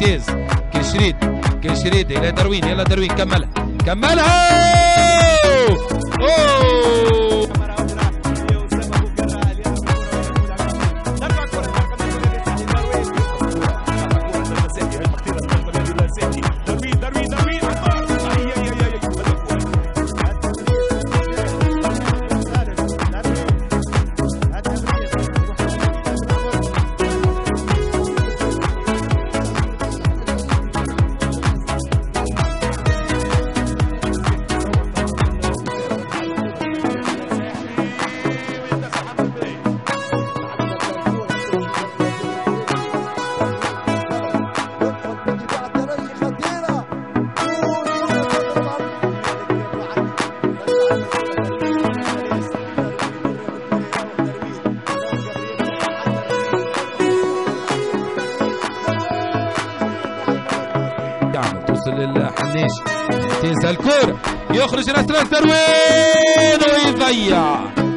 ممتاز كنشريد كنشريد إلى دروين يلا دروين كملها كملها أوه. أوه. للحنيش. تنسى الكرة. يخرج نصر التروين ويضيع.